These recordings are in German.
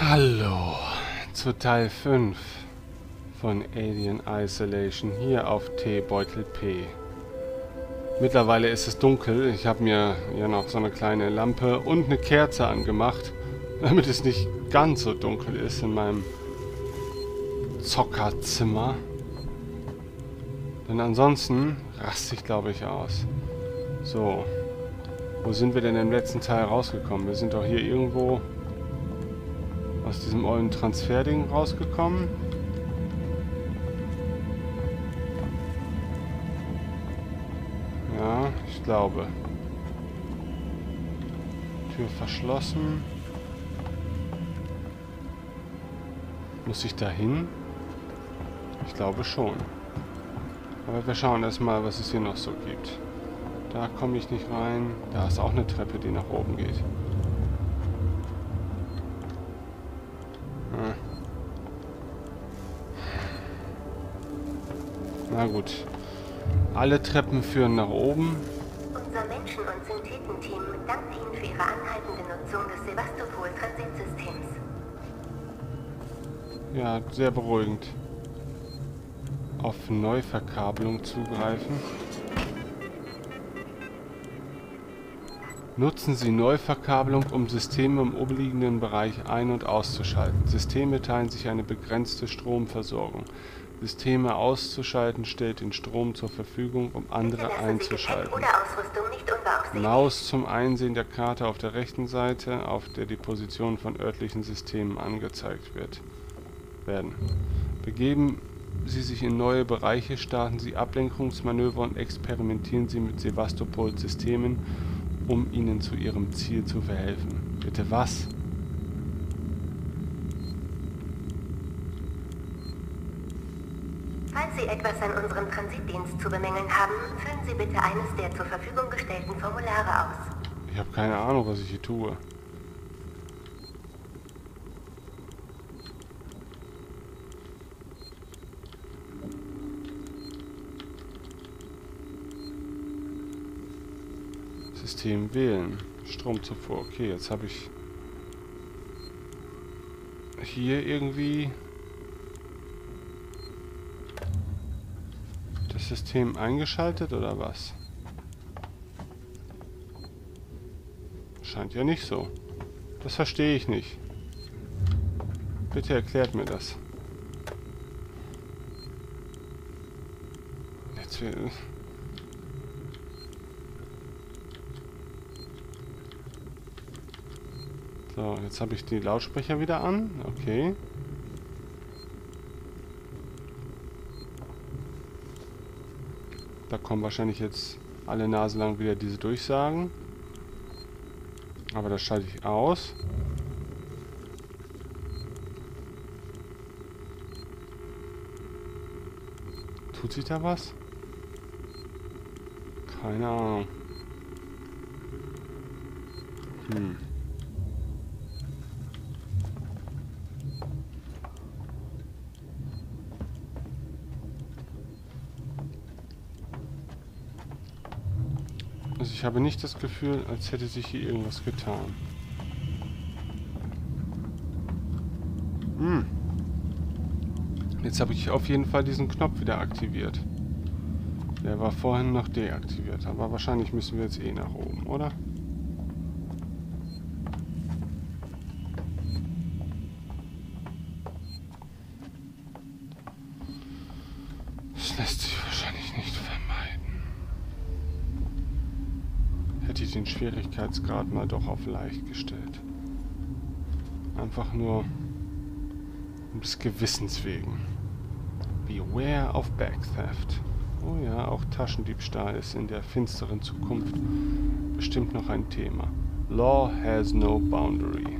Hallo zu Teil 5 von Alien Isolation hier auf T-Beutel P. Mittlerweile ist es dunkel. Ich habe mir ja noch so eine kleine Lampe und eine Kerze angemacht, damit es nicht ganz so dunkel ist in meinem Zockerzimmer. Denn ansonsten raste ich, glaube ich, aus. So. Wo sind wir denn im letzten Teil rausgekommen? Wir sind doch hier irgendwo aus diesem ollen Transferding rausgekommen. Ja, ich glaube. Tür verschlossen. Muss ich da hin? Ich glaube schon. Aber wir schauen erstmal, was es hier noch so gibt. Da komme ich nicht rein. Da ist auch eine Treppe, die nach oben geht. Na gut. Alle Treppen führen nach oben. Unser Menschen- und Synthetenteam dankt Ihnen für Ihre anhaltende Nutzung des Sevastopol-Transitsystems. Ja, sehr beruhigend. Auf Neuverkabelung zugreifen. Nutzen Sie Neuverkabelung, um Systeme im oberliegenden Bereich ein- und auszuschalten. Systeme teilen sich eine begrenzte Stromversorgung. Systeme auszuschalten stellt den Strom zur Verfügung, um andere einzuschalten. Maus zum Einsehen der Karte auf der rechten Seite, auf der die Position von örtlichen Systemen angezeigt wird. werden. Begeben Sie sich in neue Bereiche, starten Sie Ablenkungsmanöver und experimentieren Sie mit Sevastopol-Systemen, um ihnen zu ihrem Ziel zu verhelfen. Bitte was? Sie etwas an unserem Transitdienst zu bemängeln haben, füllen Sie bitte eines der zur Verfügung gestellten Formulare aus. Ich habe keine Ahnung, was ich hier tue. System wählen. Stromzufuhr. Okay, jetzt habe ich hier irgendwie System eingeschaltet oder was? Scheint ja nicht so. Das verstehe ich nicht. Bitte erklärt mir das. Jetzt will... So, jetzt habe ich die Lautsprecher wieder an. Okay. Da kommen wahrscheinlich jetzt alle Nase lang wieder diese Durchsagen. Aber das schalte ich aus. Tut sich da was? Keine Ahnung. Hm. Also ich habe nicht das Gefühl, als hätte sich hier irgendwas getan. Hm. Jetzt habe ich auf jeden Fall diesen Knopf wieder aktiviert. Der war vorhin noch deaktiviert, aber wahrscheinlich müssen wir jetzt eh nach oben, oder? Das lässt sich wahrscheinlich nicht vermeiden. Hätte ich den Schwierigkeitsgrad mal doch auf leicht gestellt. Einfach nur des Gewissens wegen. Beware of Bag Theft. Oh ja, auch Taschendiebstahl ist in der finsteren Zukunft bestimmt noch ein Thema. Law has no boundary.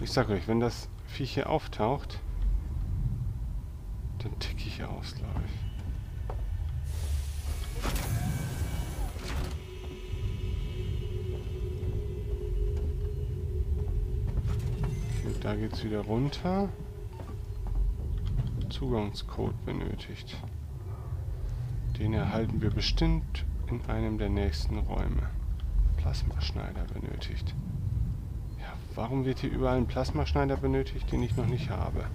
Ich sag euch, wenn das Viech hier auftaucht, dann tick ich aus, da geht's wieder runter. Zugangscode benötigt. Den erhalten wir bestimmt in einem der nächsten Räume. Plasmaschneider benötigt. Ja, warum wird hier überall ein Plasmaschneider benötigt, den ich noch nicht habe?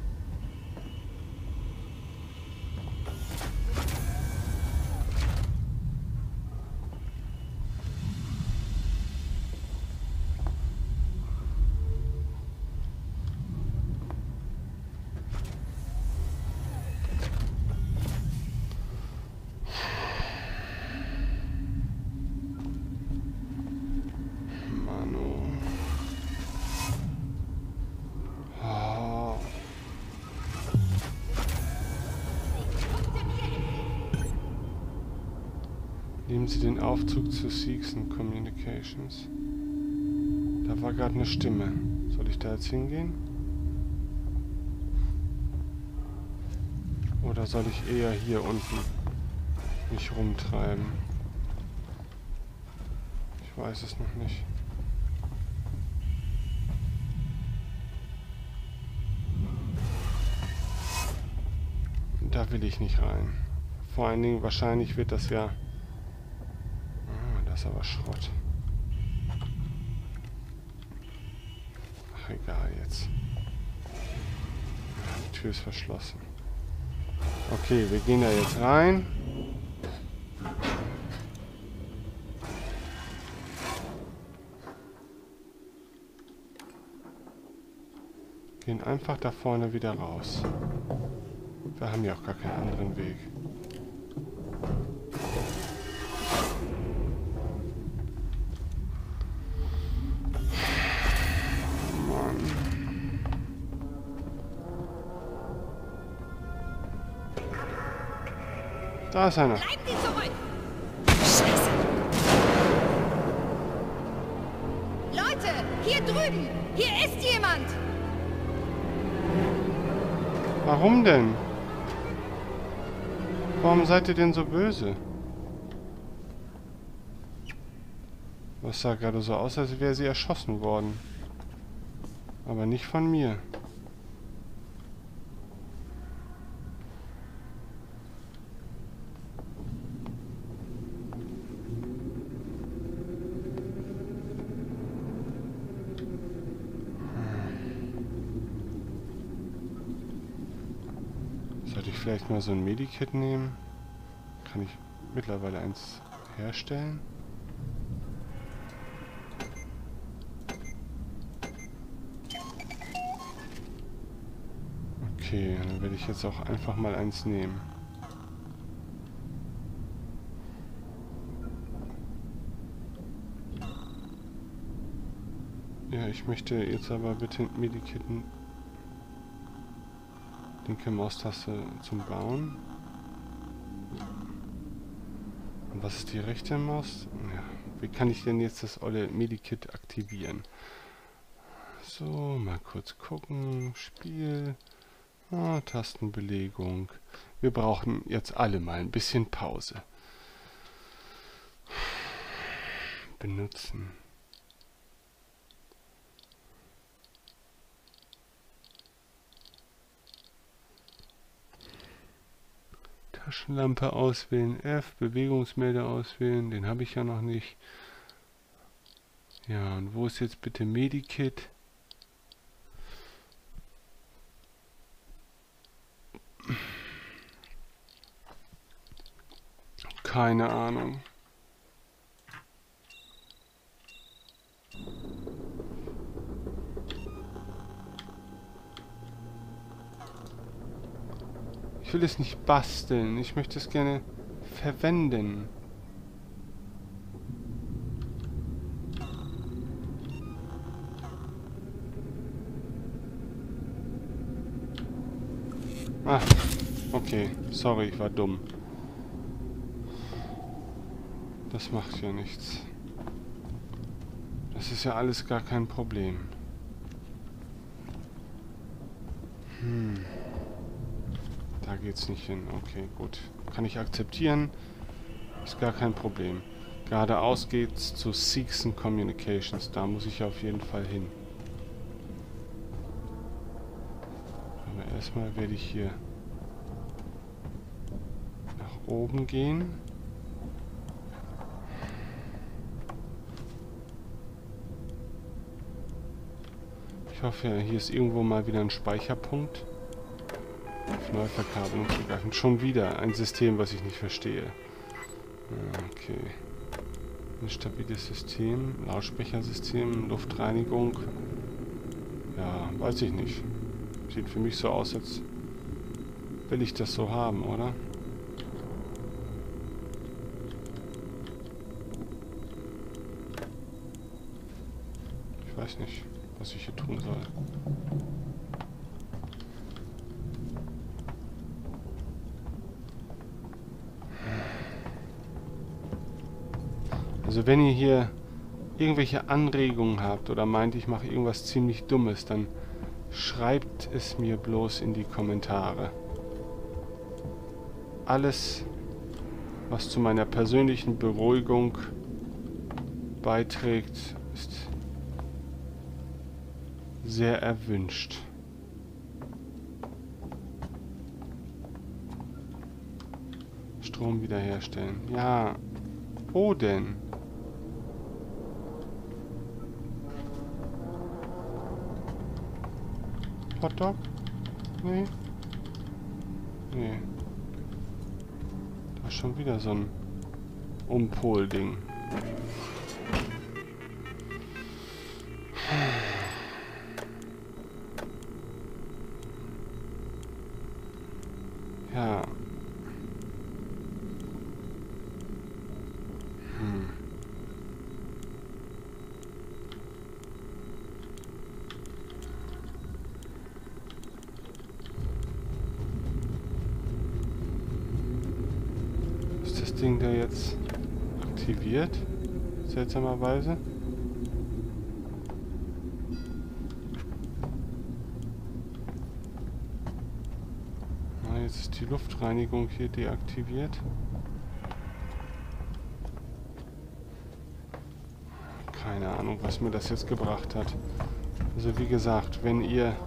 Nehmen Sie den Aufzug zu Seekson Communications. Da war gerade eine Stimme. Soll ich da jetzt hingehen? Oder soll ich eher hier unten mich rumtreiben? Ich weiß es noch nicht. Da will ich nicht rein. Vor allen Dingen, wahrscheinlich wird das ja ist aber Schrott. Ach, egal jetzt. Die Tür ist verschlossen. Okay, wir gehen da jetzt rein. Gehen einfach da vorne wieder raus. Wir haben ja auch gar keinen anderen Weg. Da ist einer. Scheiße. Leute, hier drüben. Hier ist jemand. Warum denn? Warum seid ihr denn so böse? Was sah gerade so aus, als wäre sie erschossen worden. Aber nicht von mir. Sollte ich vielleicht mal so ein Medikit nehmen? Kann ich mittlerweile eins herstellen? Okay, dann werde ich jetzt auch einfach mal eins nehmen. Ja, ich möchte jetzt aber bitte Medikitten Linke Maustaste zum Bauen. Und was ist die rechte Maus? Ja, wie kann ich denn jetzt das olle Medikit aktivieren? So, mal kurz gucken. Spiel. Ah, Tastenbelegung. Wir brauchen jetzt alle mal ein bisschen Pause. Benutzen. Taschenlampe auswählen, F, Bewegungsmelder auswählen, den habe ich ja noch nicht. Ja, und wo ist jetzt bitte Medikit? Keine Ahnung. Ich will es nicht basteln. Ich möchte es gerne verwenden. Ah, okay. Sorry, ich war dumm. Das macht ja nichts. Das ist ja alles gar kein Problem. Hm geht's nicht hin. Okay, gut. Kann ich akzeptieren. Ist gar kein Problem. Geradeaus geht's zu Seeks Communications. Da muss ich auf jeden Fall hin. Aber erstmal werde ich hier nach oben gehen. Ich hoffe, hier ist irgendwo mal wieder ein Speicherpunkt. Zugreifen. Schon wieder ein System, was ich nicht verstehe. Ah, okay. Ein stabiles System, Lautsprechersystem, Luftreinigung. Ja, weiß ich nicht. Sieht für mich so aus, als will ich das so haben, oder? Ich weiß nicht, was ich hier tun soll. Also wenn ihr hier irgendwelche Anregungen habt oder meint, ich mache irgendwas ziemlich Dummes, dann schreibt es mir bloß in die Kommentare. Alles, was zu meiner persönlichen Beruhigung beiträgt, ist sehr erwünscht. Strom wiederherstellen. Ja, wo denn? Hotdog? Nee. Nee. Da ist schon wieder so ein Umpol-Ding. Ja. Hm. Ist das Ding da jetzt aktiviert? Seltsamerweise. Ah, jetzt ist die Luftreinigung hier deaktiviert. Keine Ahnung, was mir das jetzt gebracht hat. Also wie gesagt, wenn ihr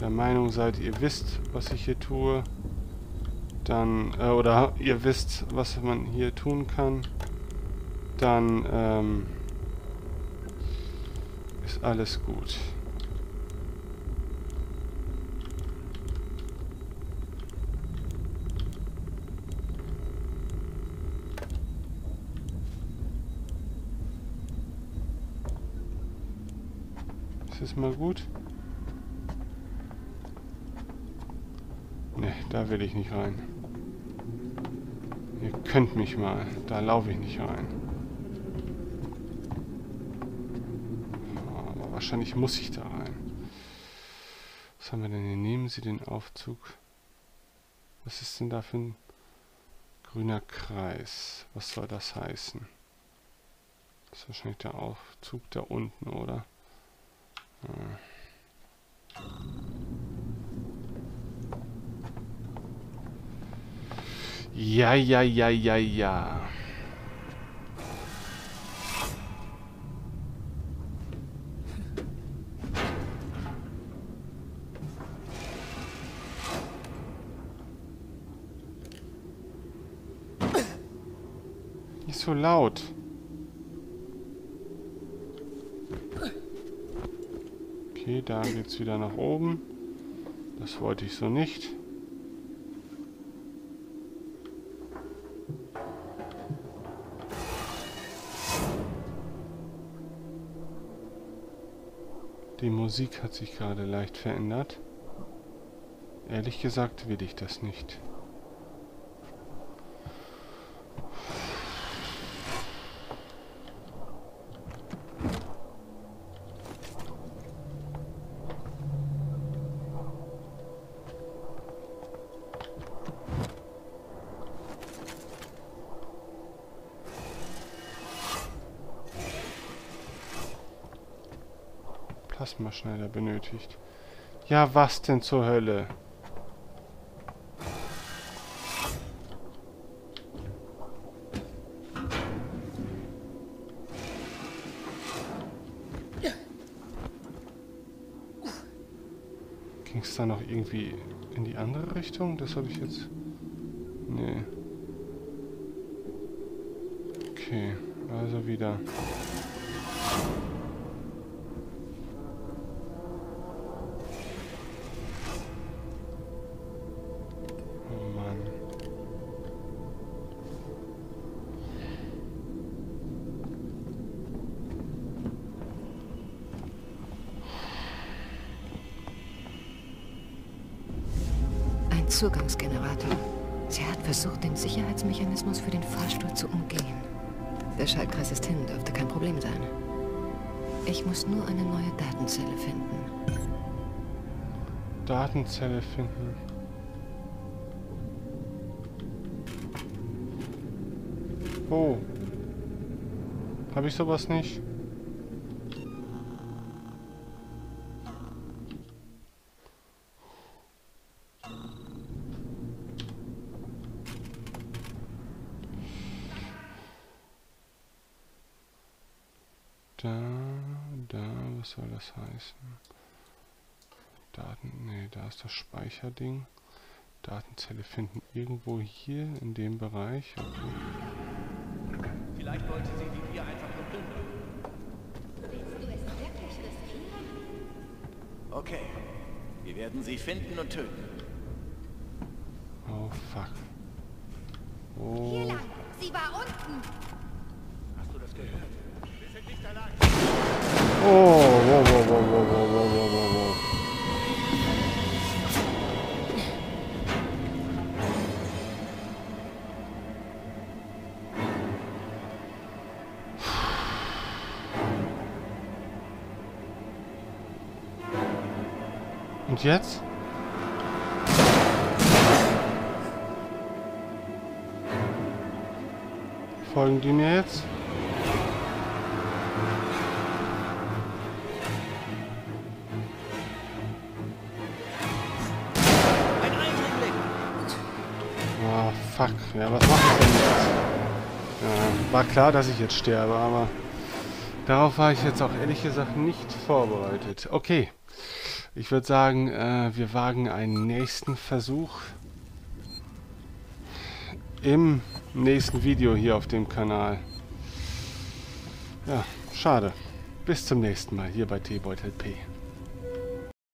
der Meinung seid, ihr wisst, was ich hier tue, dann, äh, oder ihr wisst, was man hier tun kann, dann ähm, ist alles gut. Ist das mal gut? Da will ich nicht rein. Ihr könnt mich mal. Da laufe ich nicht rein. Aber wahrscheinlich muss ich da rein. Was haben wir denn hier? Nehmen Sie den Aufzug. Was ist denn da für ein grüner Kreis? Was soll das heißen? Das ist wahrscheinlich der Aufzug da unten, oder? Ja. Ja, ja, ja, ja, ja. Nicht so laut. Okay, da geht's wieder nach oben. Das wollte ich so nicht. Die Musik hat sich gerade leicht verändert. Ehrlich gesagt will ich das nicht. Plasmaschneider benötigt. Ja, was denn zur Hölle? Ging es da noch irgendwie in die andere Richtung? Das habe ich jetzt... Nee. Okay, also wieder... Zugangsgenerator. Sie hat versucht, den Sicherheitsmechanismus für den Fahrstuhl zu umgehen. Der Schaltkreis ist hin, dürfte kein Problem sein. Ich muss nur eine neue Datenzelle finden. Datenzelle finden. Oh. Habe ich sowas nicht? Da, da, was soll das heißen? Daten, nee, da ist das Speicherding. Datenzelle finden irgendwo hier in dem Bereich. Okay. Vielleicht wollte sie wie wir einfach nur plündern. Willst du es wirklich riskieren? Okay. Wir werden sie finden und töten. Oh, fuck. Hier Oh, lang. Sie war unten. Hast du das gehört? Wir sind nicht allein. Oh, wow, wow, wow, wow, wow, wow, wow, wow, wow. Und jetzt? Folgen die mir jetzt? Fuck. Ja, was mache ich denn jetzt? Ja, war klar, dass ich jetzt sterbe, aber darauf war ich jetzt auch ehrlich gesagt nicht vorbereitet. Okay. Ich würde sagen, äh, wir wagen einen nächsten Versuch im nächsten Video hier auf dem Kanal. Ja, schade. Bis zum nächsten Mal hier bei T-Beutel P.